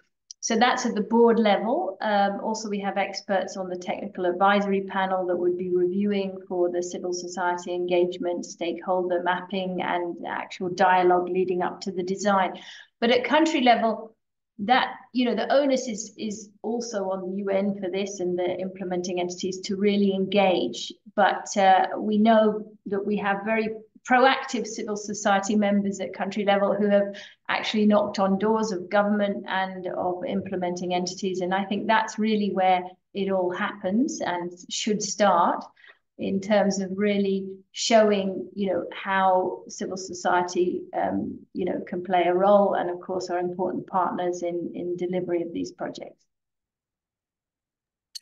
So that's at the board level. Um, also, we have experts on the technical advisory panel that would be reviewing for the civil society engagement, stakeholder mapping, and actual dialogue leading up to the design. But at country level, that you know the onus is is also on the UN for this and the implementing entities to really engage. But uh, we know that we have very proactive civil society members at country level who have actually knocked on doors of government and of implementing entities, and I think that's really where it all happens and should start in terms of really showing, you know, how civil society, um, you know, can play a role, and of course are important partners in in delivery of these projects.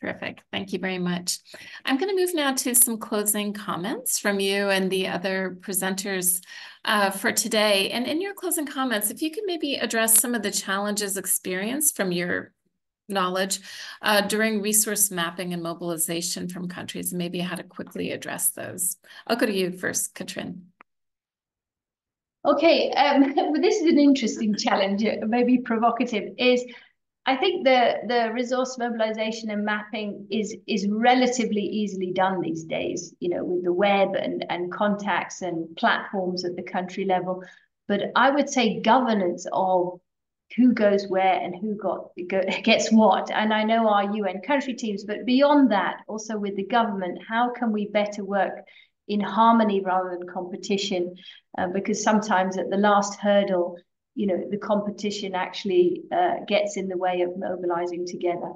Terrific. Thank you very much. I'm going to move now to some closing comments from you and the other presenters uh, for today. And in your closing comments, if you could maybe address some of the challenges experienced from your knowledge uh, during resource mapping and mobilization from countries, maybe how to quickly address those. I'll go to you first, Katrin. Okay, um, well, this is an interesting challenge, uh, maybe provocative, is I think the, the resource mobilization and mapping is, is relatively easily done these days, you know, with the web and, and contacts and platforms at the country level. But I would say governance of who goes where and who got go, gets what. And I know our UN country teams, but beyond that, also with the government, how can we better work in harmony rather than competition? Uh, because sometimes at the last hurdle, you know, the competition actually uh, gets in the way of mobilizing together.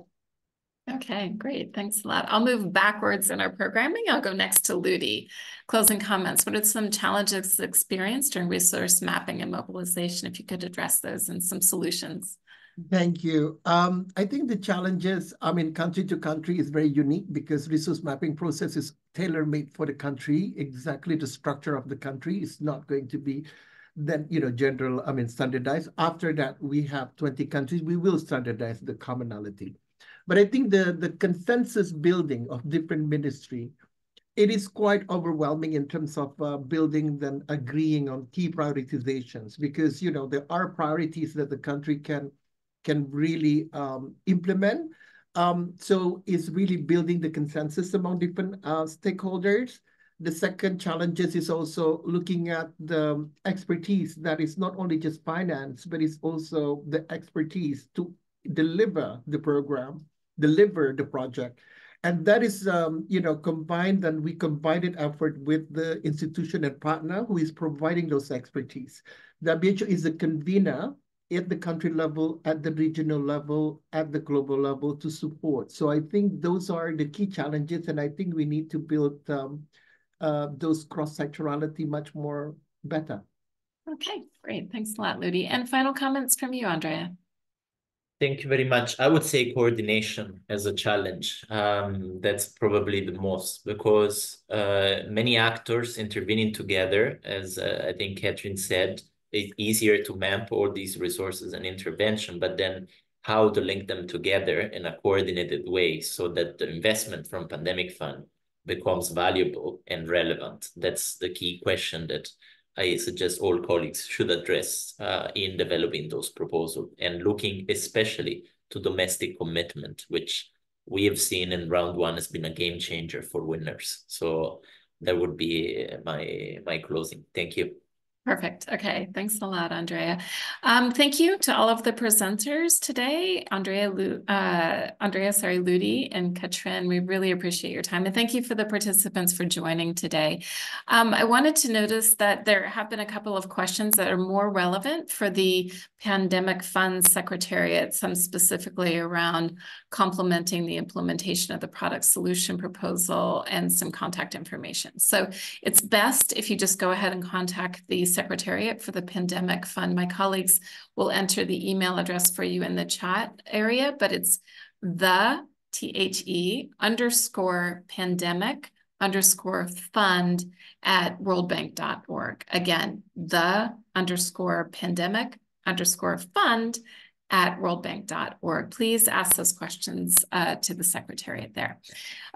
Okay, great. Thanks a lot. I'll move backwards in our programming. I'll go next to Ludi. Closing comments. What are some challenges experienced during resource mapping and mobilization? If you could address those and some solutions. Thank you. Um, I think the challenges, I mean, country to country is very unique because resource mapping process is tailor-made for the country. Exactly the structure of the country is not going to be then, you know, general, I mean, standardized. After that, we have 20 countries. We will standardize the commonality. But I think the, the consensus building of different ministry, it is quite overwhelming in terms of uh, building then agreeing on key prioritizations because, you know, there are priorities that the country can can really um, implement. Um, so it's really building the consensus among different uh, stakeholders. The second challenges is also looking at the expertise that is not only just finance, but it's also the expertise to deliver the program, deliver the project. And that is, um, you know, combined, and we combined effort with the institution and partner who is providing those expertise. The WHO is a convener at the country level, at the regional level, at the global level to support. So I think those are the key challenges, and I think we need to build um, uh, those cross-sectorality much more better. Okay, great. Thanks a lot, Ludi. And final comments from you, Andrea. Thank you very much. I would say coordination as a challenge. Um, that's probably the most because uh, many actors intervening together, as uh, I think Catherine said, it's easier to map all these resources and intervention, but then how to link them together in a coordinated way so that the investment from pandemic fund becomes valuable and relevant. That's the key question that I suggest all colleagues should address uh, in developing those proposals and looking especially to domestic commitment, which we have seen in round one has been a game changer for winners. So that would be my my closing. Thank you. Perfect. Okay. Thanks a lot, Andrea. Um, thank you to all of the presenters today, Andrea, Lu uh, Andrea, sorry, Ludi and Katrin. We really appreciate your time. And thank you for the participants for joining today. Um, I wanted to notice that there have been a couple of questions that are more relevant for the Pandemic Funds Secretariat, some specifically around complementing the implementation of the product solution proposal and some contact information. So it's best if you just go ahead and contact the Secretariat for the Pandemic Fund. My colleagues will enter the email address for you in the chat area, but it's the T-H-E underscore pandemic underscore fund at worldbank.org. Again, the underscore pandemic underscore fund at worldbank.org. Please ask those questions uh, to the Secretariat there.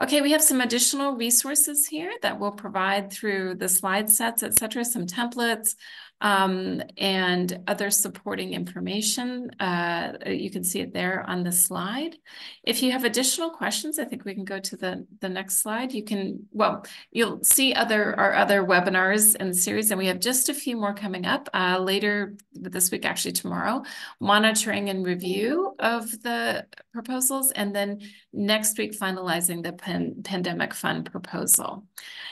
Okay, we have some additional resources here that we'll provide through the slide sets, et cetera, some templates, um, and other supporting information. Uh, you can see it there on the slide. If you have additional questions, I think we can go to the, the next slide. You can, well, you'll see other our other webinars in the series, and we have just a few more coming up uh, later this week, actually tomorrow, monitoring and review of the proposals, and then next week finalizing the pan pandemic fund proposal.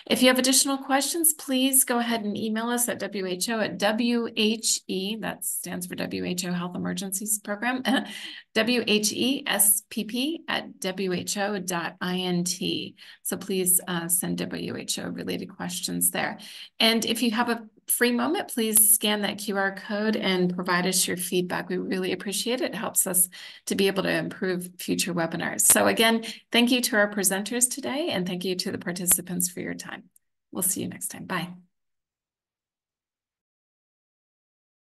If you have additional questions, please go ahead and email us at WHO at WHE, that stands for WHO Health Emergencies Program, WHESPP at WHO.int. So please uh, send WHO related questions there. And if you have a free moment, please scan that QR code and provide us your feedback. We really appreciate it. It helps us to be able to improve future webinars. So again, thank you to our presenters today and thank you to the participants for your time. We'll see you next time. Bye.